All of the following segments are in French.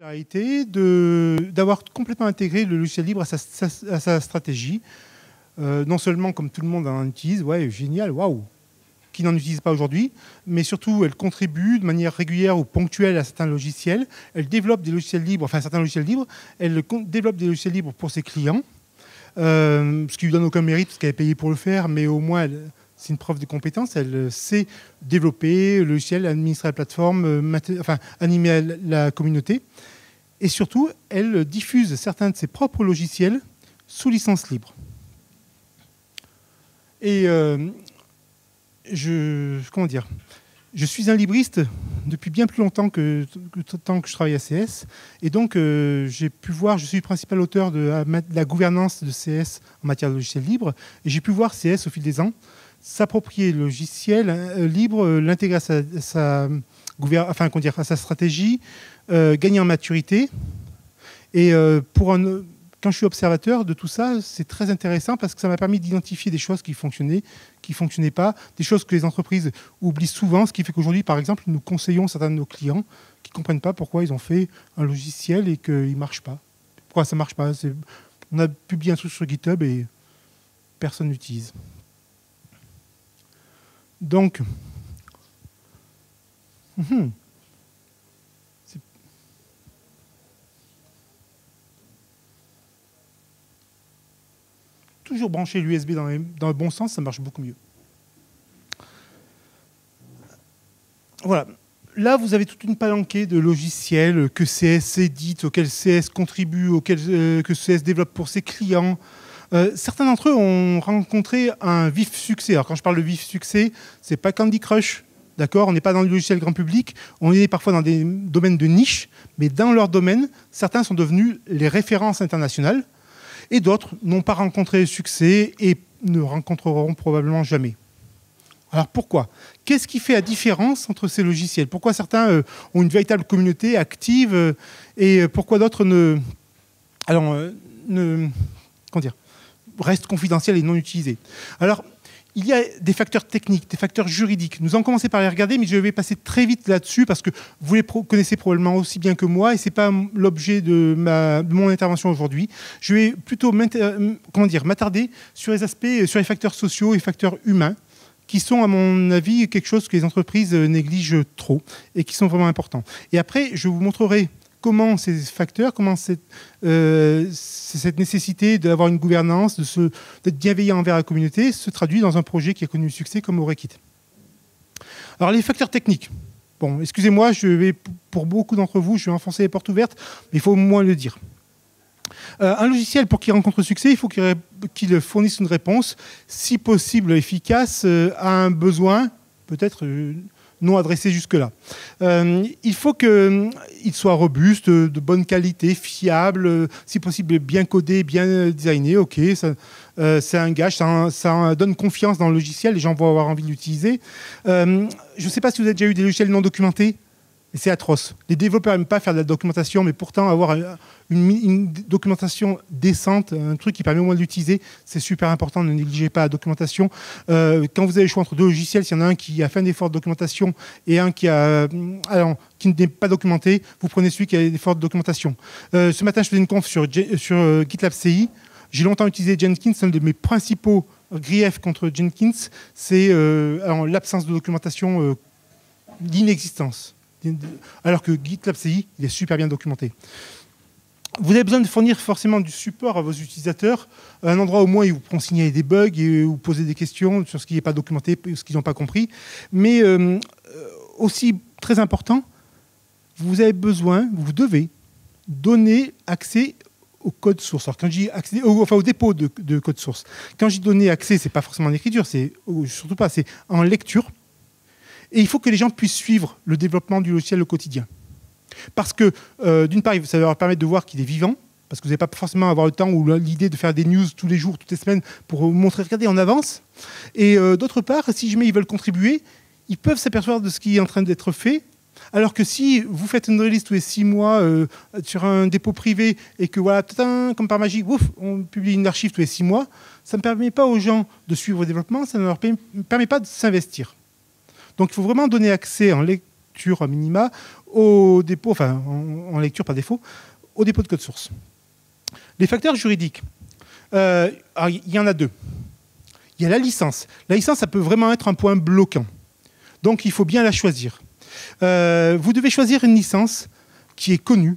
d'avoir complètement intégré le logiciel libre à sa, stratégie. Euh, non seulement comme tout le monde en utilise, ouais, génial, waouh, qui n'en utilise pas aujourd'hui, mais surtout elle contribue de manière régulière ou ponctuelle à certains logiciels. Elle développe des logiciels libres, enfin certains logiciels libres. Elle développe des logiciels libres pour ses clients, euh, ce qui lui donne aucun mérite parce qu'elle est payée pour le faire, mais au moins c'est une preuve de compétence. Elle sait développer le logiciel, administrer la plateforme, euh, enfin animer la communauté. Et surtout, elle diffuse certains de ses propres logiciels sous licence libre. Et euh, je, comment dire, je suis un libriste depuis bien plus longtemps que, que que je travaille à CS. Et donc, euh, j'ai pu voir, je suis le principal auteur de la, gouvernance de CS en matière de logiciel libre. Et j'ai pu voir CS au fil des ans s'approprier le logiciel euh, libre, l'intégrer à sa, enfin, à sa stratégie, gagner en maturité. Et pour un quand je suis observateur de tout ça, c'est très intéressant parce que ça m'a permis d'identifier des choses qui fonctionnaient, qui ne fonctionnaient pas, des choses que les entreprises oublient souvent, ce qui fait qu'aujourd'hui, par exemple, nous conseillons certains de nos clients qui ne comprennent pas pourquoi ils ont fait un logiciel et qu'il ne marche pas. Pourquoi ça ne marche pas? On a publié un truc sur GitHub et personne n'utilise. Donc, hum, toujours brancher l'USB dans, le bon sens, ça marche beaucoup mieux. Voilà. Là, vous avez toute une palanquée de logiciels que CS édite, auxquels CS contribue, auxquels euh, que CS développe pour ses clients. Euh, certains d'entre eux ont rencontré un vif succès. Alors, quand je parle de vif succès, c'est pas Candy Crush, d'accord? On n'est pas dans le logiciel grand public, on est parfois dans des domaines de niche, mais dans leur domaine, certains sont devenus les références internationales et d'autres n'ont pas rencontré succès et ne rencontreront probablement jamais. Alors pourquoi? Qu'est-ce qui fait la différence entre ces logiciels? Pourquoi certains euh, ont une véritable communauté active euh, et pourquoi d'autres ne, alors, euh, comment dire, restent confidentiels et non utilisés? Alors il y a des facteurs techniques, des facteurs juridiques. Nous allons commencer par les regarder, mais je vais passer très vite là-dessus parce que vous les connaissez probablement aussi bien que moi et ce n'est pas l'objet de, mon intervention aujourd'hui. Je vais plutôt euh, m'attarder sur les aspects, sur les facteurs sociaux et facteurs humains qui sont, à mon avis, quelque chose que les entreprises négligent trop et qui sont vraiment importants. Et après, je vous montrerai comment ces facteurs, comment cette, euh, nécessité d'avoir une gouvernance, d'être bienveillant envers la communauté, se traduit dans un projet qui a connu le succès comme Orekit. Alors les facteurs techniques. Bon, excusez-moi, pour beaucoup d'entre vous, je vais enfoncer les portes ouvertes, mais il faut au moins le dire. Euh, un logiciel, pour qu'il rencontre succès, il faut qu'il fournisse une réponse, si possible efficace, euh, à un besoin, peut-être non adressé jusque-là. Euh, il faut qu'il euh, soit robuste, de bonne qualité, fiable, euh, si possible bien codé, bien designé. Ok, c'est un gage, ça, donne confiance dans le logiciel, les gens vont avoir envie de l'utiliser. je ne sais pas si vous avez déjà eu des logiciels non documentés. C'est atroce. Les développeurs n'aiment pas faire de la documentation, mais pourtant avoir une, documentation décente, un truc qui permet au moins de l'utiliser, c'est super important. Ne négligez pas la documentation. Euh, quand vous avez le choix entre deux logiciels, s'il y en a un qui a fait un effort de documentation et un qui, a, euh, qui n'est pas documenté, vous prenez celui qui a l'effort de documentation. Euh, ce matin, je faisais une conf sur, GitLab CI. J'ai longtemps utilisé Jenkins. Un de mes principaux griefs contre Jenkins, c'est l'absence de documentation, d'inexistence alors que GitLab CI, il est super bien documenté. Vous avez besoin de fournir forcément du support à vos utilisateurs, un endroit au moins où ils vous pourront signaler des bugs et vous poser des questions sur ce qui n'est pas documenté, ce qu'ils n'ont pas compris. Mais euh, aussi très important, vous avez besoin, vous devez donner accès au code source. Alors, quand je dis accès, enfin au dépôt de, code source. Quand je dis donner accès, c'est pas forcément en écriture, c'est surtout pas, c'est en lecture et il faut que les gens puissent suivre le développement du logiciel au quotidien. Parce que, euh, d'une part, ça va leur permettre de voir qu'il est vivant, parce que vous n'allez pas forcément avoir le temps ou l'idée de faire des news tous les jours, toutes les semaines, pour vous montrer, regardez, on avance. Et euh, d'autre part, si jamais ils veulent contribuer, ils peuvent s'apercevoir de ce qui est en train d'être fait. Alors que si vous faites une release tous les six mois euh, sur un dépôt privé et que voilà, comme par magie, ouf, on publie une archive tous les six mois, ça ne permet pas aux gens de suivre le développement, ça ne leur permet pas de s'investir. Donc il faut vraiment donner accès en lecture minima au dépôt, en, lecture par défaut, au dépôt de code source. Les facteurs juridiques, euh, il y en a deux. Il y a la licence. La licence, ça peut vraiment être un point bloquant. Donc il faut bien la choisir. Euh, vous devez choisir une licence qui est connue,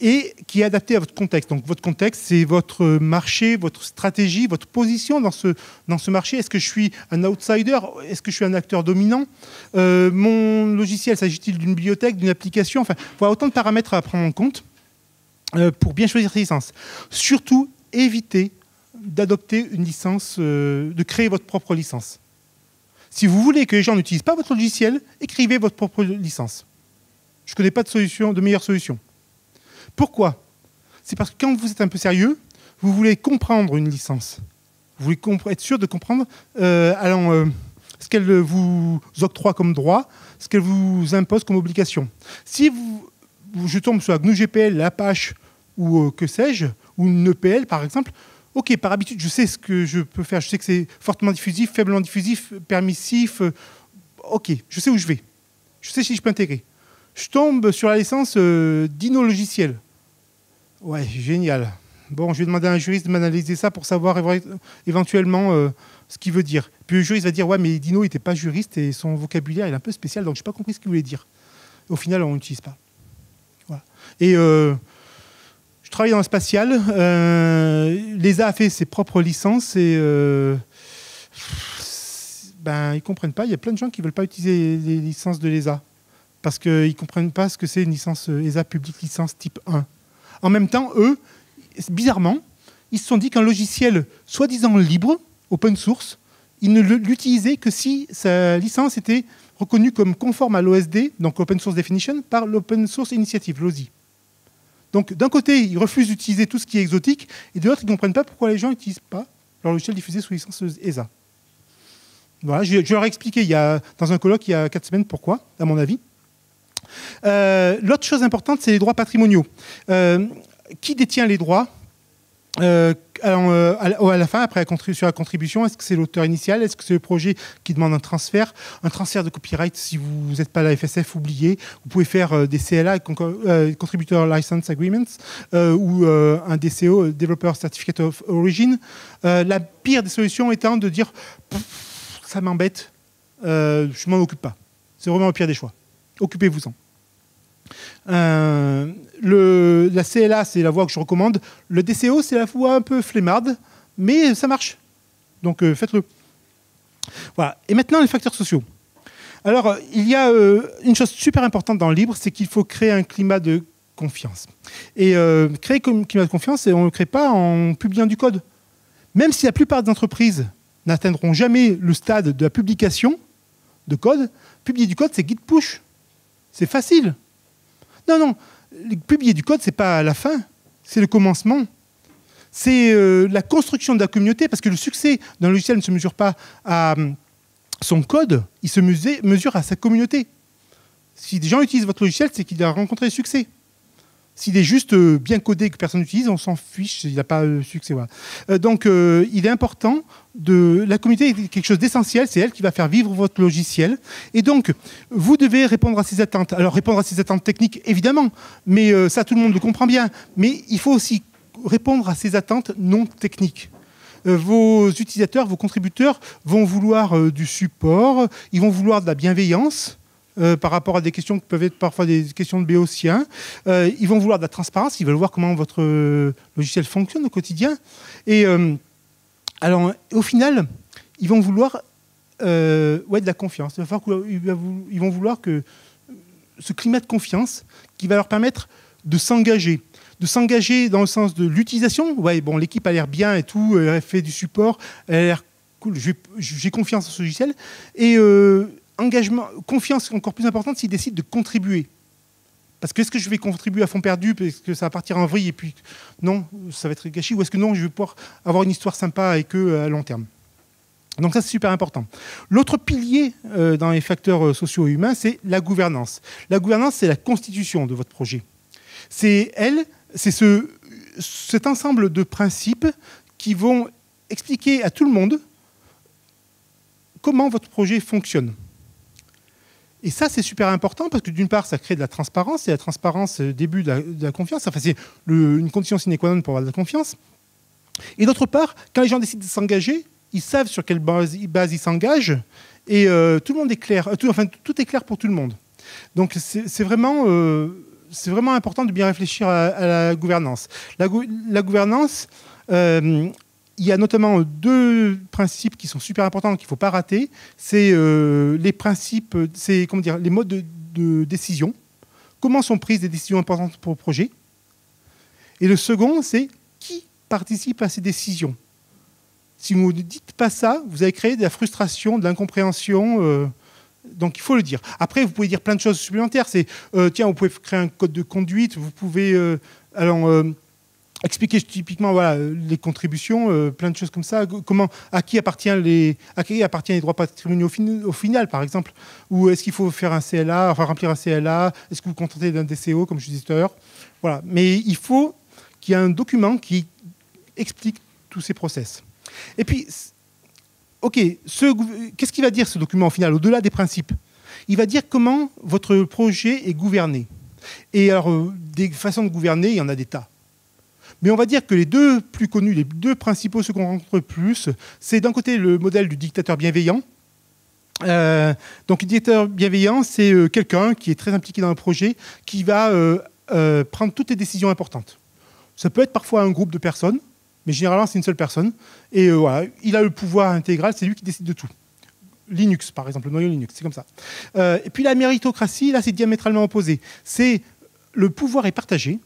et qui est adapté à votre contexte. Donc votre contexte, c'est votre marché, votre stratégie, votre position dans ce, dans ce marché. Est-ce que je suis un outsider? Est-ce que je suis un acteur dominant? Euh, Mon logiciel, s'agit-il d'une bibliothèque, d'une application? Enfin, a autant de paramètres à prendre en compte euh, pour bien choisir sa licence. Surtout, évitez d'adopter une licence, euh, de créer votre propre licence. Si vous voulez que les gens n'utilisent pas votre logiciel, écrivez votre propre licence. Je ne connais pas de, solution, de meilleure solution. Pourquoi? C'est parce que quand vous êtes un peu sérieux, vous voulez comprendre une licence. Vous voulez être sûr de comprendre euh, euh, ce qu'elle vous octroie comme droit, ce qu'elle vous impose comme obligation. Si je tombe sur la GNU GPL, l'Apache ou euh, que sais-je, ou une EPL par exemple, ok, par habitude, je sais ce que je peux faire. Je sais que c'est fortement diffusif, faiblement diffusif, permissif. ok, je sais où je vais. Je sais si je peux intégrer. Je tombe sur la licence Dino Logiciel. Ouais, génial. Bon, je vais demander à un juriste de m'analyser ça pour savoir éventuellement euh, ce qu'il veut dire. Puis le juriste va dire Ouais, mais Dino n'était pas juriste et son vocabulaire est un peu spécial, donc je n'ai pas compris ce qu'il voulait dire. Au final, on n'utilise pas. Et euh, je travaille dans le spatial. Euh, L'ESA a fait ses propres licences et ben, ils ne comprennent pas. Il y a plein de gens qui ne veulent pas utiliser les licences de l'ESA parce qu'ils ne comprennent pas ce que c'est une licence ESA publique licence type 1. En même temps, eux, bizarrement, ils se sont dit qu'un logiciel soi-disant libre, open source, ils ne l'utilisaient que si sa licence était reconnue comme conforme à l'OSD, donc Open Source Definition, par l'Open Source Initiative, l'OSI. Donc d'un côté, ils refusent d'utiliser tout ce qui est exotique, et de l'autre, ils ne comprennent pas pourquoi les gens n'utilisent pas leur logiciel diffusé sous licence ESA. Voilà, je, leur ai expliqué il y a, dans un colloque il y a quatre semaines pourquoi, à mon avis. Euh, l'autre chose importante, c'est les droits patrimoniaux. Euh, qui détient les droits euh, à la fin, après la sur la contribution, est-ce que c'est l'auteur initial Est-ce que c'est le projet qui demande un transfert Un transfert de copyright, si vous n'êtes pas la FSF, oubliez. Vous pouvez faire des CLA, Contributor License Agreements, ou un DCO, Developer Certificate of Origin. la pire des solutions étant de dire ça m'embête, je m'en occupe pas. C'est vraiment le pire des choix. Occupez-vous-en. Euh, la CLA, c'est la voie que je recommande. Le DCO, c'est la voie un peu flemmarde, mais ça marche. Donc euh, faites-le. Voilà. Et maintenant, les facteurs sociaux. Alors, il y a euh, une chose super importante dans le libre, c'est qu'il faut créer un climat de confiance. Et créer un climat de confiance, on ne le crée pas en publiant du code. Même si la plupart des entreprises n'atteindront jamais le stade de la publication de code, publier du code, c'est git push. C'est facile. Non, non. Publier du code, c'est pas la fin, c'est le commencement. C'est euh, la construction de la communauté, parce que le succès d'un logiciel ne se mesure pas à hum, son code, il se mesure à sa communauté. Si des gens utilisent votre logiciel, c'est qu'il a rencontré le succès. S'il est juste euh, bien codé que personne n'utilise, on s'en fiche, il n'a pas de succès. Euh, donc, il est important de la communauté est quelque chose d'essentiel, c'est elle qui va faire vivre votre logiciel. Et donc, vous devez répondre à ces attentes. Alors, répondre à ces attentes techniques, évidemment, mais euh, ça, tout le monde le comprend bien. Mais il faut aussi répondre à ces attentes non techniques. Euh, vos utilisateurs, vos contributeurs vont vouloir euh, du support, ils vont vouloir de la bienveillance. Par rapport à des questions qui peuvent être parfois des questions de béotien. ils vont vouloir de la transparence, ils veulent voir comment votre logiciel fonctionne au quotidien. Et alors, au final, ils vont vouloir euh, ouais, de la confiance. Ils vont vouloir que ce climat de confiance qui va leur permettre de s'engager. De s'engager dans le sens de l'utilisation. Ouais, bon, l'équipe a l'air bien et tout, elle fait du support, elle a l'air cool, j'ai confiance en ce logiciel. Et euh, engagement, confiance encore plus importante s'ils décident de contribuer. Parce que est-ce que je vais contribuer à fond perdu parce que ça va partir en vrille et puis non, ça va être gâchis Ou est-ce que non, je vais pouvoir avoir une histoire sympa avec eux à long terme? Donc ça, c'est super important. L'autre pilier euh, dans les facteurs euh, sociaux et humains, c'est la gouvernance. La gouvernance, c'est la constitution de votre projet. C'est elle, c'est ce, cet ensemble de principes qui vont expliquer à tout le monde comment votre projet fonctionne. Et ça, c'est super important parce que d'une part, ça crée de la transparence, et la transparence, le début de la, confiance. Enfin, c'est une condition sine qua non pour avoir de la confiance. Et d'autre part, quand les gens décident de s'engager, ils savent sur quelle base, ils s'engagent, et euh, tout le monde est clair. Euh, enfin, tout est clair pour tout le monde. Donc, c'est vraiment, euh, vraiment important de bien réfléchir à, la gouvernance. La gouvernance, il y a notamment deux principes qui sont super importants qu'il ne faut pas rater. C'est euh, les principes, c'est comment dire, les modes de, décision. Comment sont prises des décisions importantes pour le projet Et le second, c'est qui participe à ces décisions. Si vous ne dites pas ça, vous allez créer de la frustration, de l'incompréhension. Euh, donc il faut le dire. Après, vous pouvez dire plein de choses supplémentaires. C'est euh, tiens, vous pouvez créer un code de conduite. Vous pouvez alors expliquer typiquement voilà, les contributions, euh, plein de choses comme ça. Comment, à qui appartient les, à qui les droits patrimoniaux au, final, par exemple? Ou est-ce qu'il faut faire un CLA, enfin remplir un CLA Est-ce que vous vous contentez d'un DCO, comme je disais tout à l'heure? Voilà. Mais il faut qu'il y ait un document qui explique tous ces process. Et puis, OK, qu'est-ce qu'il va dire ce document au final, au-delà des principes? Il va dire comment votre projet est gouverné. Et alors, euh, des façons de gouverner, il y en a des tas. Mais on va dire que les deux plus connus, les deux principaux, ceux qu'on rencontre plus, c'est d'un côté le modèle du dictateur bienveillant. Euh, donc, le dictateur bienveillant, c'est euh, quelqu'un qui est très impliqué dans un projet, qui va euh, prendre toutes les décisions importantes. Ça peut être parfois un groupe de personnes, mais généralement, c'est une seule personne. Et voilà, il a le pouvoir intégral, c'est lui qui décide de tout. Linux, par exemple, le noyau Linux, c'est comme ça. et puis la méritocratie, là, c'est diamétralement opposé. C'est le pouvoir est partagé,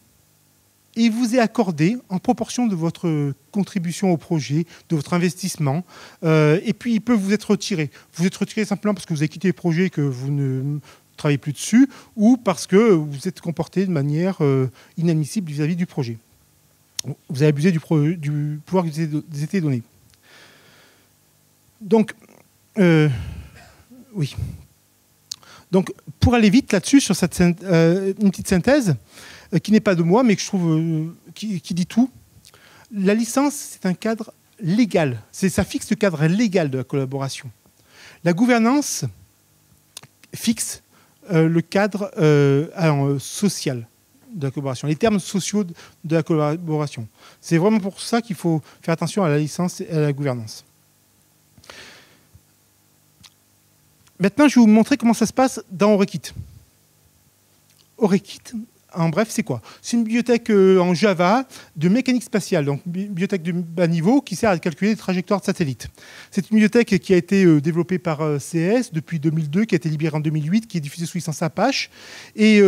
et vous est accordé en proportion de votre contribution au projet, de votre investissement, euh, et puis il peut vous être retiré. Vous êtes retiré simplement parce que vous avez quitté le projet et que vous ne travaillez plus dessus, ou parce que vous êtes comporté de manière euh, inadmissible vis-à-vis du projet. Vous avez abusé du, pouvoir qui vous été donné. Donc, euh, oui. Donc, pour aller vite là-dessus, sur cette, une petite synthèse, qui n'est pas de moi, mais que je trouve euh, qui, dit tout. La licence, c'est un cadre légal. Ça fixe le cadre légal de la collaboration. La gouvernance fixe euh, le cadre social de la collaboration, les termes sociaux de la collaboration. C'est vraiment pour ça qu'il faut faire attention à la licence et à la gouvernance. Maintenant, je vais vous montrer comment ça se passe dans Orekit. Orekit, en bref, c'est quoi? C'est une bibliothèque euh, en Java de mécanique spatiale, donc bibliothèque de bas niveau qui sert à calculer les trajectoires de satellites. C'est une bibliothèque qui a été euh, développée par euh, CS depuis 2002, qui a été libérée en 2008, qui est diffusée sous licence Apache et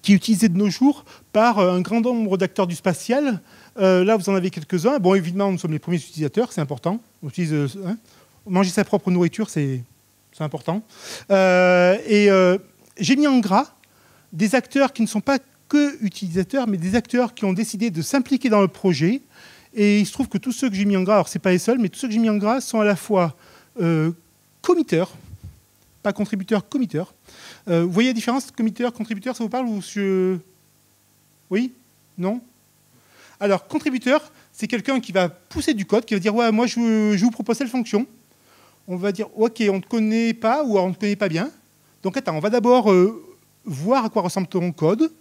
qui est utilisée de nos jours par un grand nombre d'acteurs du spatial. là, vous en avez quelques-uns. Bon, évidemment, nous sommes les premiers utilisateurs, c'est important. On hein, manger sa propre nourriture, c'est important. et j'ai mis en gras des acteurs qui ne sont pas que utilisateurs, mais des acteurs qui ont décidé de s'impliquer dans le projet. Et il se trouve que tous ceux que j'ai mis en gras, alors ce n'est pas les seuls, mais tous ceux que j'ai mis en gras sont à la fois euh, committeurs, pas contributeurs, committeurs. Euh, vous voyez la différence, committeur, contributeur, ça vous parle ou Oui? Non? Alors, contributeur, c'est quelqu'un qui va pousser du code, qui va dire Ouais, moi, je, vous propose cette fonction. On va dire Ok, on ne connaît pas ou on ne connaît pas bien. Donc, attends, on va d'abord. Euh, voir à quoi ressemble ton code.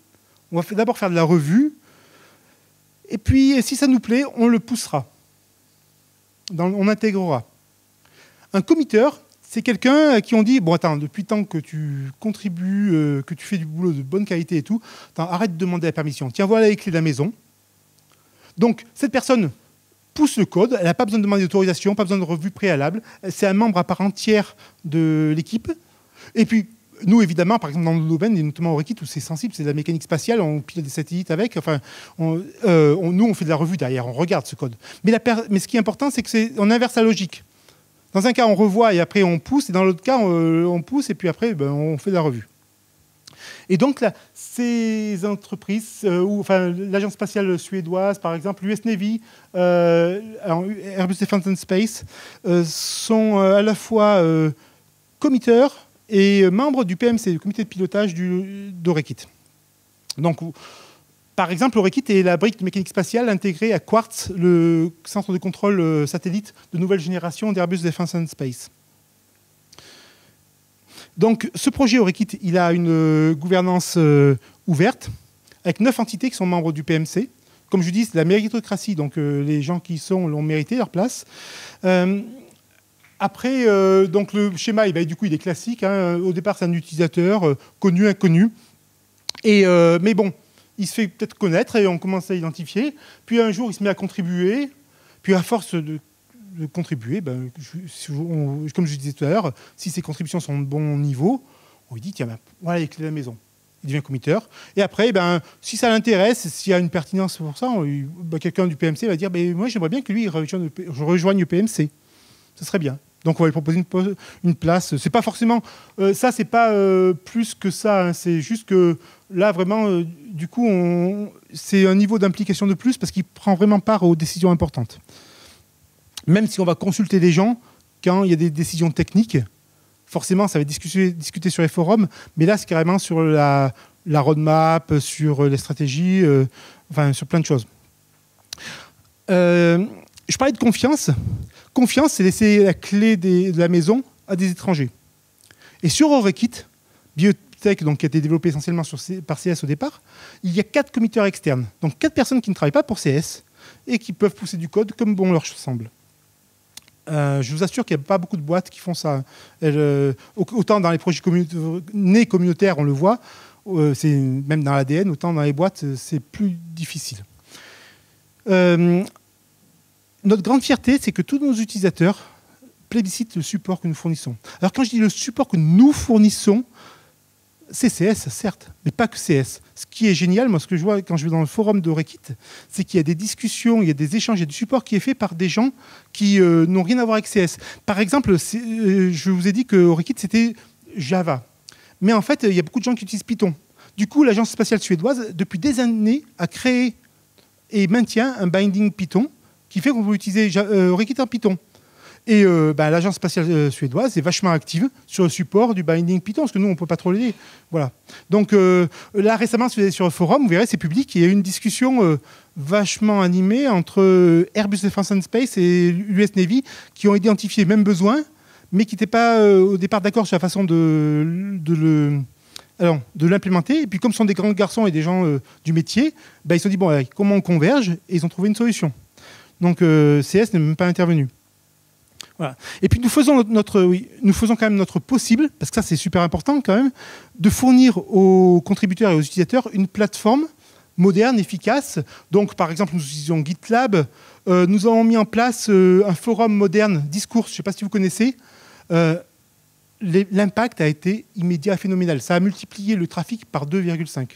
On va d'abord faire de la revue. Et puis, si ça nous plaît, on le poussera. on intégrera. Un committeur, c'est quelqu'un à qui on dit Bon, attends, depuis temps que tu contribues, euh, que tu fais du boulot de bonne qualité et tout, arrête de demander la permission. Tiens, voilà les clés de la maison. Donc, cette personne pousse le code, elle n'a pas besoin de demander d'autorisation, pas besoin de revue préalable. C'est un membre à part entière de l'équipe. Et puis, nous, évidemment, par exemple, dans le domaine, et notamment au Rekit, où c'est sensible, c'est de la mécanique spatiale, on pilote des satellites avec. Enfin, euh, nous, on fait de la revue derrière, on regarde ce code. Mais, mais ce qui est important, c'est qu'on inverse la logique. Dans un cas, on revoit et après on pousse, et dans l'autre cas, on, pousse et puis après, ben, on fait de la revue. Et donc, ces entreprises, euh, ou enfin, l'agence spatiale suédoise, par exemple, l'US Navy, euh, Airbus Defence and Space, sont à la fois committeurs, et membre du PMC, le comité de pilotage d'Orekit. Donc, par exemple, Orekit est la brique de mécanique spatiale intégrée à Quartz, le centre de contrôle euh, satellite de nouvelle génération d'Airbus Defence and Space. Donc, ce projet Orekit, il a une gouvernance ouverte, avec neuf entités qui sont membres du PMC. Comme je dis, c'est la méritocratie, donc les gens qui sont l'ont mérité leur place. Après, euh, donc le schéma, eh ben, du coup, il est classique. Hein. Au départ, c'est un utilisateur euh, connu, inconnu. Et, euh, mais bon, il se fait peut-être connaître et on commence à identifier. Puis un jour, il se met à contribuer. Puis à force de, contribuer, ben, comme je disais tout à l'heure, si ses contributions sont de bon niveau, on lui dit tiens, ben, voilà les clés de la maison. Il devient committeur. Et après, ben, si ça l'intéresse, s'il y a une pertinence pour ça, ben, quelqu'un du PMC va dire ben, moi, j'aimerais bien que lui rejoigne, rejoigne le PMC. Ce serait bien. Donc on va lui proposer une, place. C'est pas forcément euh, ça, c'est pas euh, plus que ça. Hein. C'est juste que là vraiment, euh, du coup, c'est un niveau d'implication de plus parce qu'il prend vraiment part aux décisions importantes. Même si on va consulter des gens quand il y a des décisions techniques, forcément, ça va être discuté, sur les forums. Mais là, c'est carrément sur la, la, roadmap, sur les stratégies, enfin sur plein de choses. Je parlais de confiance. Confiance, c'est laisser la clé de la maison à des étrangers. Et sur Orekit, biotech donc, qui a été développé essentiellement par CS au départ, il y a quatre committeurs externes. Donc quatre personnes qui ne travaillent pas pour CS et qui peuvent pousser du code comme bon leur semble. Euh, je vous assure qu'il n'y a pas beaucoup de boîtes qui font ça. Euh, autant dans les projets nés communautaires, on le voit, euh, c'est même dans l'ADN, autant dans les boîtes, c'est plus difficile notre grande fierté, c'est que tous nos utilisateurs plébiscitent le support que nous fournissons. Alors quand je dis le support que nous fournissons, c'est CS, certes, mais pas que CS. Ce qui est génial, moi, ce que je vois quand je vais dans le forum de Rekit, c'est qu'il y a des discussions, il y a des échanges, il y a du support qui est fait par des gens qui euh, n'ont rien à voir avec CS. Par exemple, euh, je vous ai dit que Rekit, c'était Java. Mais en fait, il y a beaucoup de gens qui utilisent Python. Du coup, l'agence spatiale suédoise, depuis des années, a créé et maintient un binding Python qui fait qu'on peut utiliser euh, en Python. Et euh, bah, l'agence spatiale euh, suédoise est vachement active sur le support du binding Python, parce que nous, on ne peut pas trop l'aider. Voilà. Donc là, récemment, si vous allez sur le forum, vous verrez, c'est public, il y a eu une discussion vachement animée entre Airbus Defence and Space et l'US Navy, qui ont identifié le même besoin, mais qui n'étaient pas au départ d'accord sur la façon de, de l'implémenter. Et puis, comme ce sont des grands garçons et des gens du métier, bah, ils se sont dit, bon, comment on converge? Et ils ont trouvé une solution. Donc euh, CS n'est même pas intervenu. Et puis nous faisons notre, quand même notre possible, parce que ça c'est super important quand même, de fournir aux contributeurs et aux utilisateurs une plateforme moderne, efficace. Donc par exemple, nous utilisons GitLab. Euh, nous avons mis en place euh, un forum moderne, Discours, je ne sais pas si vous connaissez. L'impact a été immédiat phénoménal. Ça a multiplié le trafic par 2,5.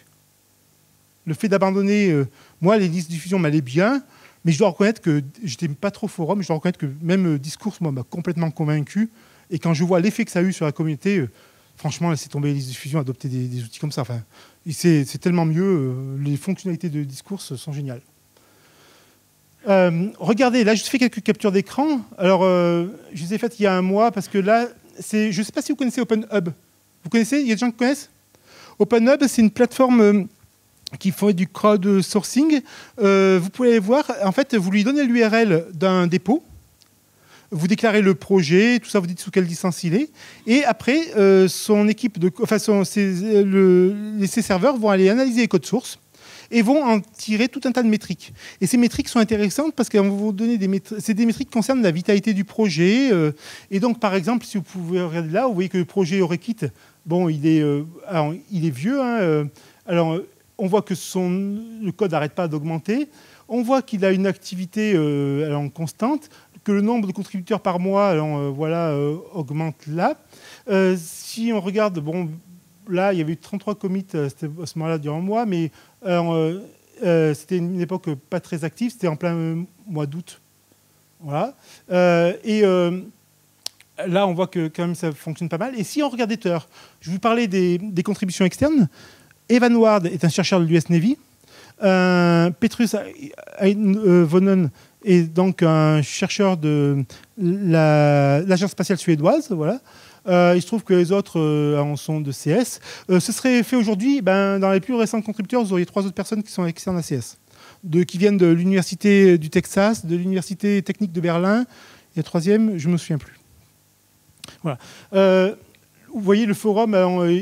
Le fait d'abandonner, moi, les listes de diffusion m'allaient bien. Mais je dois reconnaître que j'étais pas trop forum, je dois reconnaître que même le discours, moi, m'a complètement convaincu. Et quand je vois l'effet que ça a eu sur la communauté, euh, franchement, laisser tomber les diffusions, adopter des, outils comme ça. Enfin, c'est tellement mieux. Euh, les fonctionnalités de discours sont géniales. Euh, regardez, là, je fais quelques captures d'écran. Alors, je les ai faites il y a un mois parce que là, c'est, je ne sais pas si vous connaissez OpenHub. Vous connaissez? Il y a des gens qui connaissent? OpenHub, c'est une plateforme qui font du crowdsourcing. Euh, vous pouvez voir, en fait, vous lui donnez l'URL d'un dépôt, vous déclarez le projet, tout ça, vous dites sous quelle licence il est, et après, euh, son équipe enfin, ses, le, ses serveurs vont aller analyser les codes sources et vont en tirer tout un tas de métriques. Et ces métriques sont intéressantes parce qu'elles vont vous donner des métriques, c'est des métriques qui concernent la vitalité du projet. Euh, et donc, par exemple, si vous pouvez regarder là, vous voyez que le projet Orekit, bon, il est, il est vieux. Hein, alors, on voit que le code n'arrête pas d'augmenter. On voit qu'il a une activité euh, constante, que le nombre de contributeurs par mois euh, voilà, euh, augmente là. si on regarde, bon, là, il y avait eu 33 commits à ce moment-là durant un mois, mais c'était une époque pas très active, c'était en plein mois d'août. Voilà. et là, on voit que quand même ça fonctionne pas mal. Et si on regarde des heures, je vous parlais des contributions externes. Evan Ward est un chercheur de l'US Navy. Euh, Petrus Vonen est donc un chercheur de l'Agence spatiale suédoise. Voilà. Euh, il se trouve que les autres euh, en sont de CS. ce serait fait aujourd'hui, ben, dans les plus récents contributeurs, vous auriez trois autres personnes qui sont externes à CS, qui viennent de l'Université du Texas, de l'Université technique de Berlin, et la troisième, je ne me souviens plus. Voilà voyez, le forum,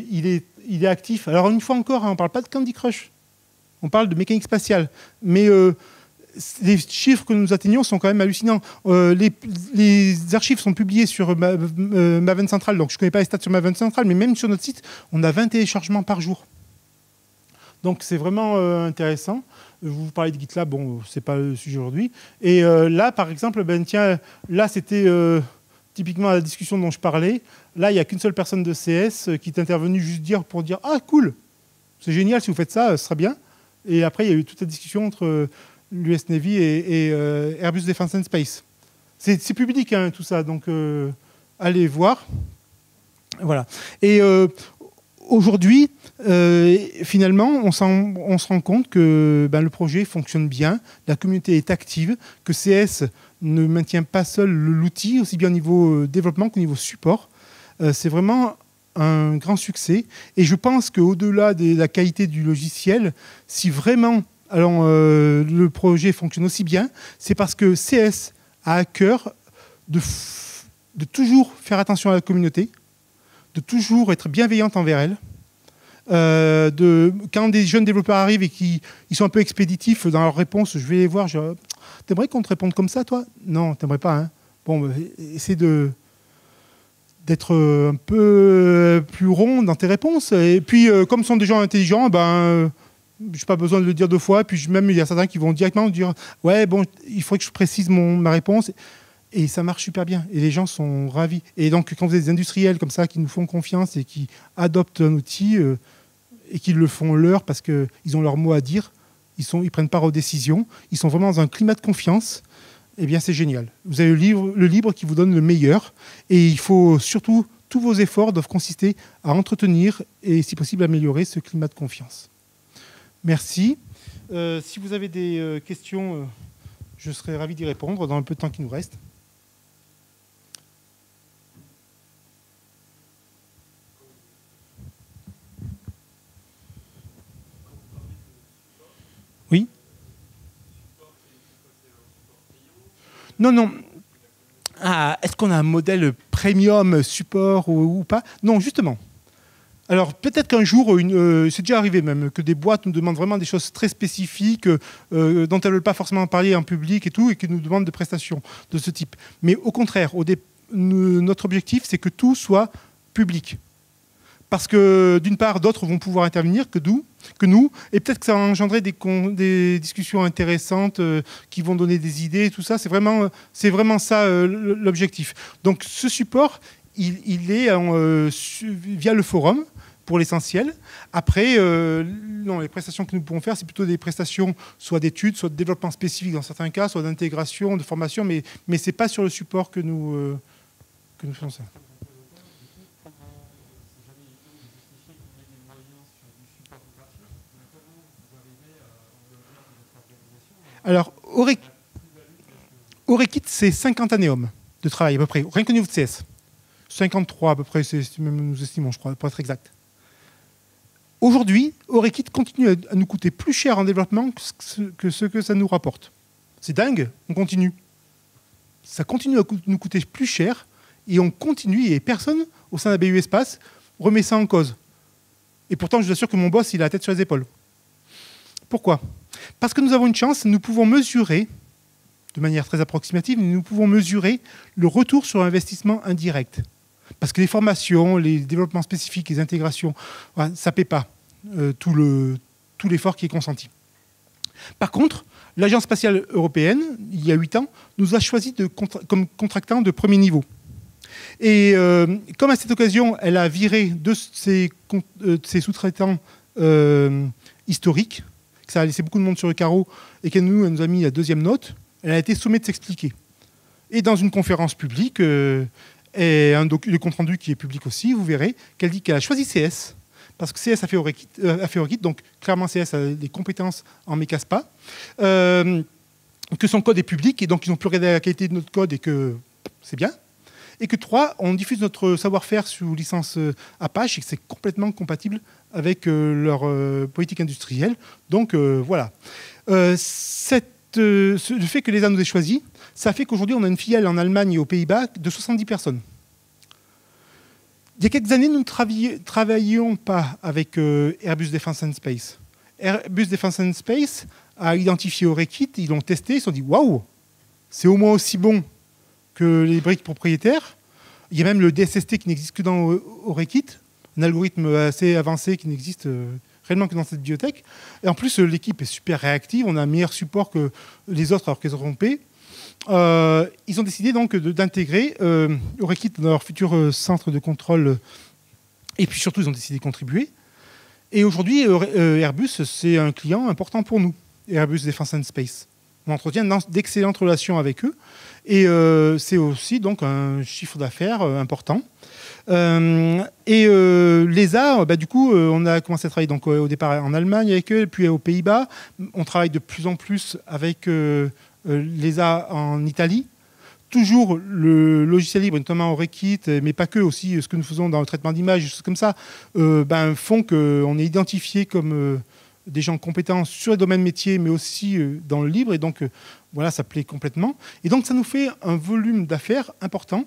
il, est, il est actif. Alors, une fois encore, hein, on ne parle pas de Candy Crush. On parle de mécanique spatiale. Mais les chiffres que nous atteignons sont quand même hallucinants. les, archives sont publiées sur Maven Central, donc je ne connais pas les stats sur Maven Central, mais même sur notre site, on a 20 téléchargements par jour. Donc c'est vraiment intéressant. Vous parlais de GitLab, bon, c'est pas le sujet aujourd'hui. Et euh, là, par exemple, ben tiens, là c'était euh, typiquement la discussion dont je parlais. Là, il n'y a qu'une seule personne de CS euh, qui est intervenue juste dire pour dire ah cool, c'est génial si vous faites ça, ce sera bien. Et après, il y a eu toute la discussion entre l'US Navy et, Airbus Defence and Space. C'est public hein, tout ça, donc allez voir. Voilà. Et aujourd'hui, euh, finalement, on, se rend compte que ben, le projet fonctionne bien, la communauté est active, que CS ne maintient pas seul l'outil, aussi bien au niveau euh, développement qu'au niveau support. Euh, c'est vraiment un grand succès. Et je pense qu'au-delà de la qualité du logiciel, si vraiment alors, le projet fonctionne aussi bien, c'est parce que CS a à cœur de, de toujours faire attention à la communauté, de toujours être bienveillante envers elle. Euh, de, quand des jeunes développeurs arrivent et qu'ils sont un peu expéditifs dans leurs réponses, je vais les voir, t'aimerais qu'on te réponde comme ça, toi? Non, t'aimerais pas. Hein bon, bah, essaie de d'être un peu plus rond dans tes réponses. Et puis, euh, comme sont des gens intelligents, ben, euh, je n'ai pas besoin de le dire deux fois. Puis même, il y a certains qui vont directement dire, ouais, bon, il faudrait que je précise mon, ma réponse. Et ça marche super bien. Et les gens sont ravis. Et donc, quand vous avez des industriels comme ça qui nous font confiance et qui adoptent un outil euh, et qui le font leur parce qu'ils ont leur mot à dire, ils, prennent part aux décisions, ils sont vraiment dans un climat de confiance, eh bien, c'est génial. Vous avez le, le libre qui vous donne le meilleur. Et il faut surtout, tous vos efforts doivent consister à entretenir et, si possible, améliorer ce climat de confiance. Merci. Euh, si vous avez des euh, questions, je serai ravi d'y répondre dans un peu de temps qui nous reste. Non, non. Ah, est-ce qu'on a un modèle premium support ou, pas? Non, justement. Alors peut-être qu'un jour, euh, c'est déjà arrivé même, que des boîtes nous demandent vraiment des choses très spécifiques euh, dont elles ne veulent pas forcément parler en public et tout, et qui nous demandent des prestations de ce type. Mais au contraire, notre objectif, c'est que tout soit public parce que d'une part, d'autres vont pouvoir intervenir que nous, que nous et peut-être que ça va engendrer des, discussions intéressantes euh, qui vont donner des idées, tout ça. C'est vraiment, c'est vraiment ça euh, l'objectif. Donc ce support, il, est euh, via le forum pour l'essentiel. Après, non, les prestations que nous pouvons faire, c'est plutôt des prestations soit d'études, soit de développement spécifique dans certains cas, soit d'intégration, de formation, mais, mais ce n'est pas sur le support que nous, que nous faisons ça. Alors, Orekit, c'est 50 années hommes de travail à peu près, rien qu'au niveau de CS. 53 à peu près, c'est même nous estimons, je crois, pour être exact. Aujourd'hui, Orekit continue à nous coûter plus cher en développement que ce que ça nous rapporte. C'est dingue, on continue. Ça continue à nous coûter plus cher et on continue et personne au sein de Espace remet ça en cause. Et pourtant, je vous assure que mon boss, il a la tête sur les épaules. Pourquoi? Parce que nous avons une chance, nous pouvons mesurer, de manière très approximative, nous pouvons mesurer le retour sur investissement indirect. Parce que les formations, les développements spécifiques, les intégrations, ça ne paie pas euh, tout l'effort qui est consenti. Par contre, l'Agence spatiale européenne, il y a huit ans, nous a choisi comme contractant de premier niveau. Et euh, comme à cette occasion, elle a viré de ses, euh, sous-traitants historiques, ça a laissé beaucoup de monde sur le carreau et qu'elle nous, a mis la deuxième note, elle a été sommée de s'expliquer. Et dans une conférence publique, euh, et un le compte-rendu qui est public aussi, vous verrez qu'elle dit qu'elle a choisi CS, parce que CS a fait Orikit, euh, donc clairement CS a des compétences en Mecaspa, euh, que son code est public, et donc ils ont pu regarder la qualité de notre code et que c'est bien. Et que trois, on diffuse notre savoir-faire sous licence Apache et que c'est complètement compatible avec euh, leur euh, politique industrielle. Donc euh, voilà. Le fait que l'ESA nous ait choisi, ça fait qu'aujourd'hui on a une filiale en Allemagne et aux Pays-Bas de 70 personnes. Il y a quelques années, nous ne travaillions pas avec Airbus Defence and Space. Airbus Defence and Space a identifié Orekit, ils l'ont testé, ils se sont dit waouh, c'est au moins aussi bon que les briques propriétaires. Il y a même le DSST qui n'existe que dans Orekit, un algorithme assez avancé qui n'existe euh, réellement que dans cette bibliothèque. Et en plus, euh, l'équipe est super réactive, on a un meilleur support que les autres alors qu'ils ont euh, ils ont décidé donc d'intégrer euh, dans leur futur centre de contrôle. Et puis surtout, ils ont décidé de contribuer. Et aujourd'hui, Airbus, c'est un client important pour nous, Airbus Defence and Space. On entretient d'excellentes relations avec eux. Et euh, c'est aussi donc un chiffre d'affaires euh, important. Euh, et l'ESA, bah, du coup, on a commencé à travailler au départ en Allemagne avec eux, puis aux Pays-Bas. On travaille de plus en plus avec l'ESA en Italie toujours le logiciel libre, notamment Rekit, mais pas que, aussi ce que nous faisons dans le traitement d'images, choses comme ça, euh, ben, font qu'on est identifié comme euh, des gens compétents sur les domaines métiers, mais aussi euh, dans le libre. Et donc, voilà, ça plaît complètement. Et donc, ça nous fait un volume d'affaires important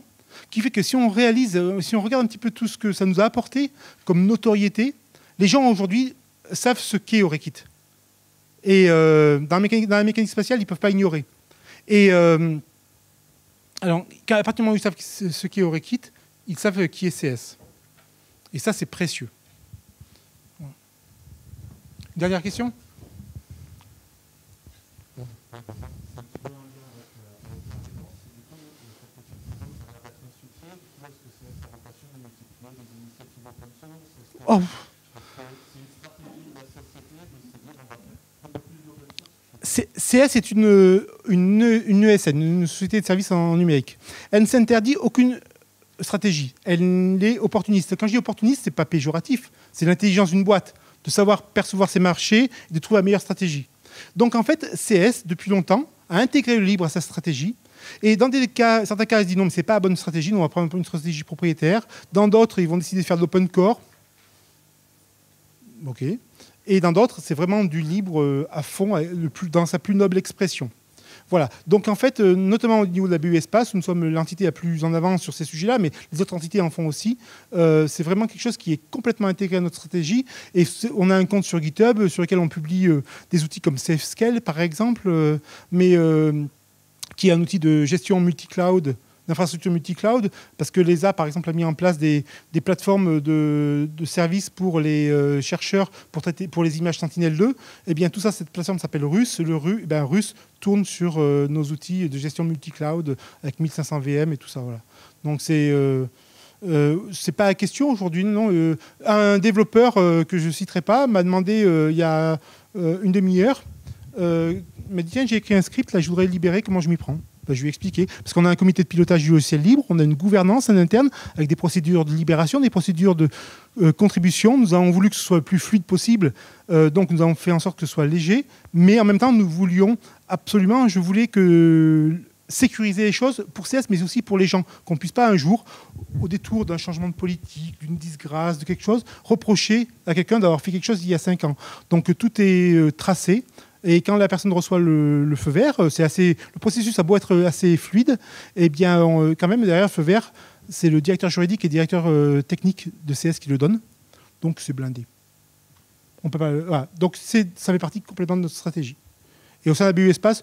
qui fait que si on réalise, si on regarde un petit peu tout ce que ça nous a apporté comme notoriété, les gens aujourd'hui savent ce qu'est Orekit. Et dans la, mécanique, dans, la mécanique, spatiale, ils ne peuvent pas ignorer. Et alors, à partir du moment où ils savent ce qui est Orekit, ils savent qui est CS. Et ça, c'est précieux. Dernière question? Oh. CS est une, une, une, ESN, une société de services en numérique. Elle ne s'interdit aucune stratégie. Elle est opportuniste. Quand je dis opportuniste, ce n'est pas péjoratif. C'est l'intelligence d'une boîte, de savoir percevoir ses marchés et de trouver la meilleure stratégie. Donc en fait, CS, depuis longtemps, a intégré le libre à sa stratégie. Et dans certains cas, ils disent non, mais ce n'est pas la bonne stratégie, on va prendre une stratégie propriétaire. Dans d'autres, ils vont décider de faire de l'open core. OK. Et dans d'autres, c'est vraiment du libre euh, à fond, dans sa plus noble expression. Voilà. Donc en fait, euh, notamment au niveau de la BU Espace, nous sommes l'entité la plus en avance sur ces sujets-là, mais les autres entités en font aussi. Euh, c'est vraiment quelque chose qui est complètement intégré à notre stratégie. Et on a un compte sur GitHub sur lequel on publie des outils comme SafeScale, par exemple, mais qui est un outil de gestion multi-cloud d'infrastructures multi-cloud, parce que l'ESA, par exemple, a mis en place des, plateformes de, services pour les euh, chercheurs pour, les images Sentinel-2. Et eh bien, tout ça, cette plateforme s'appelle RUS. Le RU, eh RUS tourne sur euh, nos outils de gestion multi-cloud avec 1500 VM et tout ça. Voilà. Donc, c'est... Euh, c'est pas la question aujourd'hui, non. un développeur que je citerai pas m'a demandé il y a une demi-heure, m'a dit tiens j'ai écrit un script là, je voudrais libérer, comment je m'y prends? Bah, je vais expliquer. Parce qu'on a un comité de pilotage du logiciel libre, on a une gouvernance en interne avec des procédures de libération, des procédures de euh, contribution. Nous avons voulu que ce soit le plus fluide possible, euh, donc nous avons fait en sorte que ce soit léger. Mais en même temps, nous voulions absolument, je voulais que sécuriser les choses pour CS, mais aussi pour les gens, qu'on ne puisse pas un jour, au détour d'un changement de politique, d'une disgrâce, de quelque chose, reprocher à quelqu'un d'avoir fait quelque chose il y a cinq ans. Donc tout est euh, tracé. Et quand la personne reçoit le, feu vert, euh, c'est assez, le processus a beau être assez fluide, et eh bien euh, quand même derrière le feu vert, c'est le directeur juridique et directeur euh, technique de CS qui le donne. Donc c'est blindé. On peut pas, Donc ça fait partie complètement de notre stratégie. Et au sein de la BU Espace,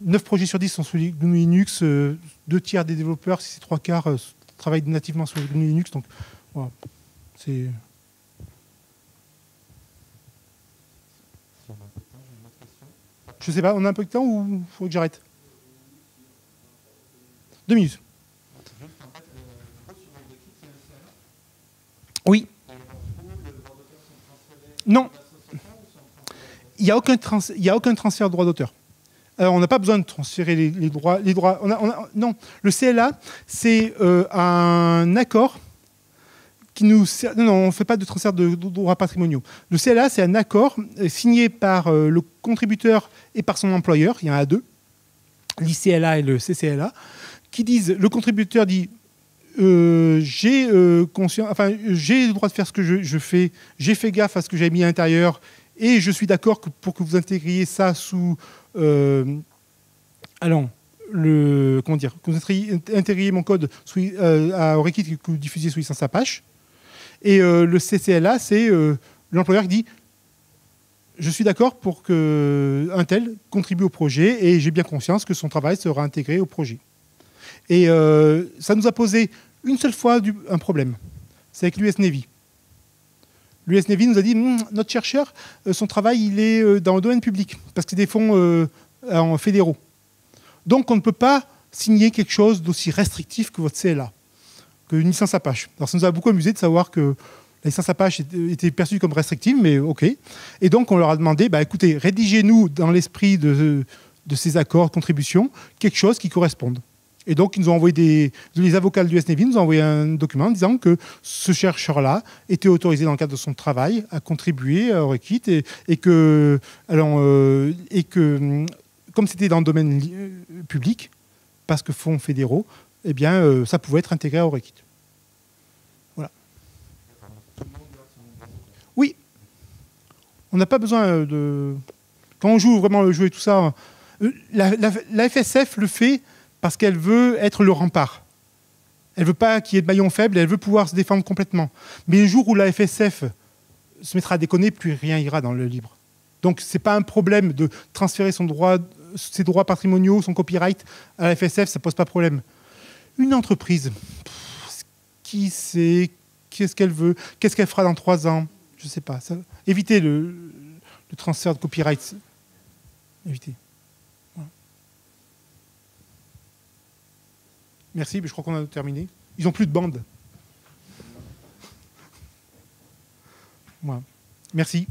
9 projets sur 10 sont sous GNU Linux, deux tiers des développeurs, si c'est trois quarts, travaillent nativement sur GNU Linux. Donc voilà, c'est Je sais pas, on a un peu de temps ou faut que j'arrête? Deux minutes. Oui. Non. Il n'y a, aucun a aucun transfert de droit d'auteur. Alors, on n'a pas besoin de transférer les, droits. Les droits non, le CLA, c'est euh, un accord nous non, on ne fait pas de transfert de, droits patrimoniaux. Le CLA, c'est un accord euh, signé par euh, le contributeur et par son employeur. Il y en a deux, l'ICLA et le CCLA, qui disent le contributeur dit euh, j'ai enfin j'ai le droit de faire ce que je, fais, j'ai fait gaffe à ce que j'ai mis à l'intérieur et je suis d'accord pour que vous intégriez ça sous allons le, comment dire, que vous intégriez mon code euh, à Orikit que vous diffusiez sous licence Apache. Et euh, le CCLA, c'est euh, l'employeur qui dit je suis d'accord pour qu'un tel contribue au projet et j'ai bien conscience que son travail sera intégré au projet. Et ça nous a posé une seule fois un problème. C'est avec l'US Navy. L'US Navy nous a dit hum, notre chercheur, son travail, il est dans le domaine public parce que c'est des fonds en fédéraux. Donc on ne peut pas signer quelque chose d'aussi restrictif que votre CLA, qu'une licence Apache. Alors ça nous a beaucoup amusé de savoir que la licence Apache était perçue comme restrictive, mais OK. Et donc on leur a demandé, bah, écoutez, rédigez-nous dans l'esprit de, ces accords de contribution quelque chose qui corresponde. Et donc, ils nous ont envoyé des. Les avocats du SNV nous ont envoyé un document disant que ce chercheur-là était autorisé dans le cadre de son travail à contribuer à Orikit et, et que, alors, euh, et que comme c'était dans le domaine euh, public, parce que fonds fédéraux, eh bien, euh, ça pouvait être intégré à Orekit. Voilà. Oui. On n'a pas besoin euh, de... Quand on joue vraiment le jeu et tout ça, la, FSF le fait parce qu'elle veut être le rempart. Elle veut pas qu'il y ait de maillon faible, elle veut pouvoir se défendre complètement. Mais le jour où la FSF se mettra à déconner, plus rien ira dans le libre. Donc ce n'est pas un problème de transférer ses droits patrimoniaux, son copyright à la FSF, ça pose pas problème. Une entreprise, qui sait? Qu'est-ce qu'elle veut? Qu'est-ce qu'elle fera dans trois ans? Je ne sais pas. Ça, évitez le, transfert de copyright. Évitez. Merci, mais je crois qu'on a terminé. Ils n'ont plus de bande. Merci.